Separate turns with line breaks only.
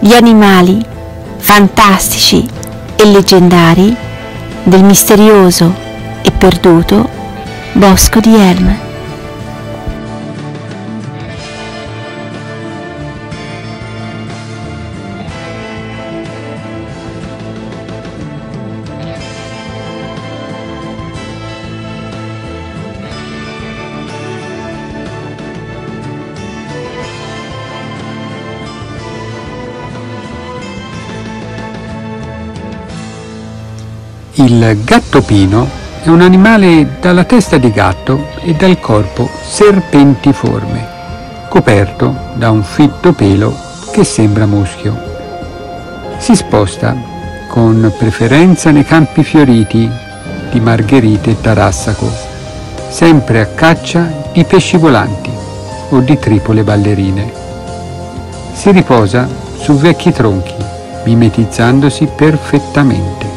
gli animali fantastici e leggendari del misterioso e perduto bosco di Elm.
Il gattopino è un animale dalla testa di gatto e dal corpo serpentiforme, coperto da un fitto pelo che sembra muschio. Si sposta con preferenza nei campi fioriti di margherite e tarassaco, sempre a caccia di pesci volanti o di tripole ballerine. Si riposa su vecchi tronchi, mimetizzandosi perfettamente.